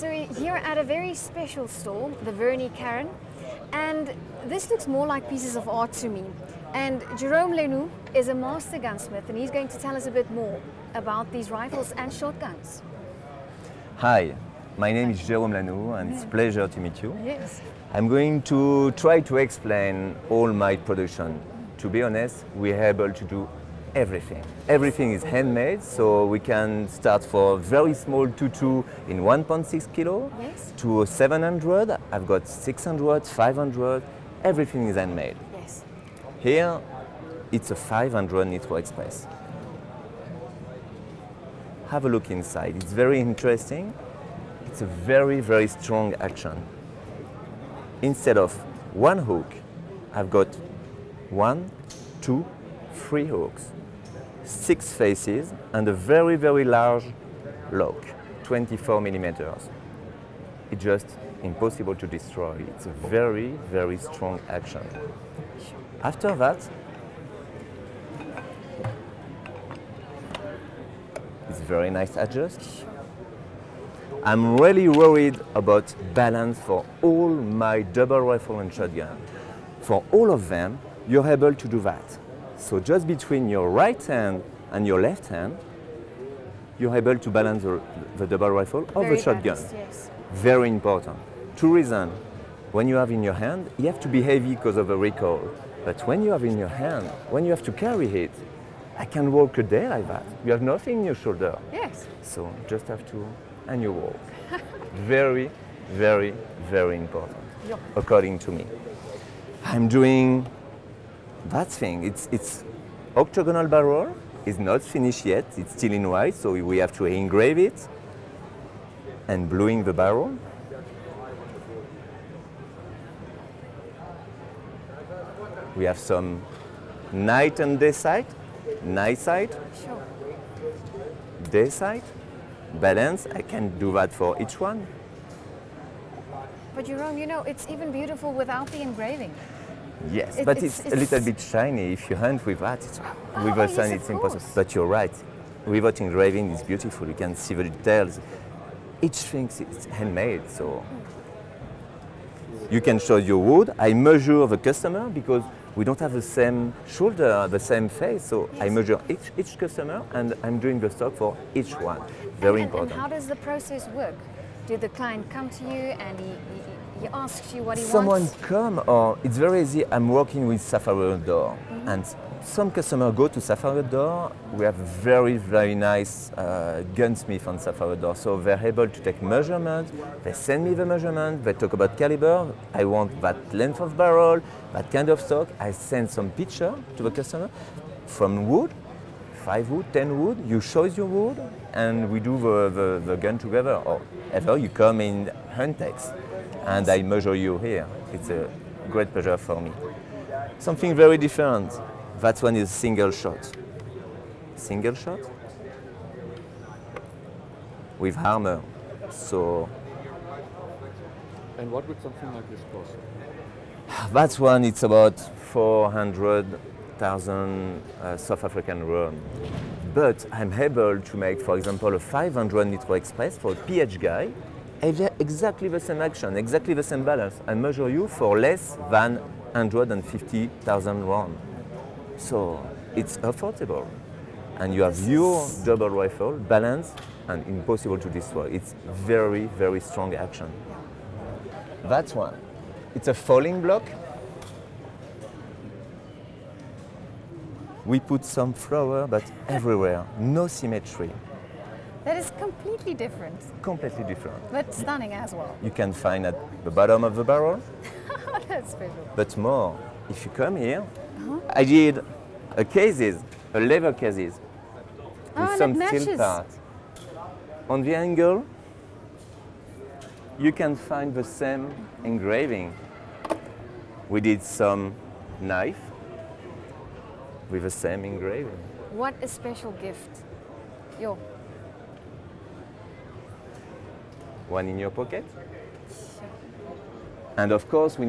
So we're here at a very special store, the Verney Carron, and this looks more like pieces of art to me. And Jerome Lanoue is a master gunsmith, and he's going to tell us a bit more about these rifles and shotguns. Hi, my name is Jérôme Lanoue and it's a pleasure to meet you. Yes. I'm going to try to explain all my production. To be honest, we're able to do everything. Everything is handmade, so we can start for very small tutu in 1.6 kilo Yes. to 700. I've got 600, 500. Everything is handmade. Yes. Here, it's a 500 Nitro Express. Have a look inside. It's very interesting. It's a very, very strong action. Instead of one hook, I've got one, two, three hooks, six faces, and a very, very large lock, 24 millimeters. It's just impossible to destroy. It's a very, very strong action. After that, it's very nice adjust. I'm really worried about balance for all my double rifle and shotgun. For all of them, you're able to do that. So just between your right hand and your left hand, you're able to balance the, the double rifle or Very the shotgun. balanced, Yes. Very important. Two reasons. When you have in your hand, you have to be heavy because of the recoil. But when you have in your hand, when you have to carry it, I can walk a day like that. You have nothing in your shoulder. Yes. So just have to, and you walk. very, very, very important, Yeah. according to me. I'm doing that thing. It's, it's octagonal barrel. It's not finished yet. It's still in white, so we have to engrave it and bluing the barrel. We have some night and day side, night side, Sure. day sight, balance. I can do that for each one. But Jerome, you know, it's even beautiful without the engraving. Yes, It- but it's- it's, a little bit shiny. If you hunt with that, it's, Oh, with oh, a sun, yes, it's of impossible. course. But you're right. Without engraving, it's beautiful. You can see the details. Each thing is handmade, so you can show your wood. I measure the customer because we don't have the same shoulder, the same face. So I measure each, each customer, and I'm doing the stock for each one. Very and- important. And how does the process work? Did the client come to you and he, he, asks you what he Someone wants? come or it's very easy. I'm working with Safari Door, and some customer go to Safari Door. We have very very nice uh, gunsmith on Safari Door, so they're able to take measurement. They send me the measurement. They talk about caliber. I want that length of barrel, that kind of stock. I send some picture to the customer from wood. Five wood, ten wood, you choose your wood, and we do the, the, the gun together. Or ever you come in Huntex, and I measure you here. It's a great pleasure for me. Something very different. That one is single shot. Single shot with hammer. So And what would something like this cost? that one it's about 400,000 uh, South African rand. But I'm able to make, for example, a 500 Nitro Express for a PH guy, Eh exactly the same action, exactly the same balance. I measure you for less than 150,000 rand. So it's affordable. And you have your double rifle, balanced and impossible to destroy. It's very, very strong action. That one. It's a falling block. We put some flower, but everywhere, no symmetry, That is completely different, completely different. but stunning as well. You can find at the bottom of the barrel, That's special. but more. If you come here, uh-huh. I did a cases, a leather cases, Oh, with some steel parts. On the angle, you can find the same engraving. We did some knife with the same engraving. What a special gift. Yo, One in your pocket. And of course, we need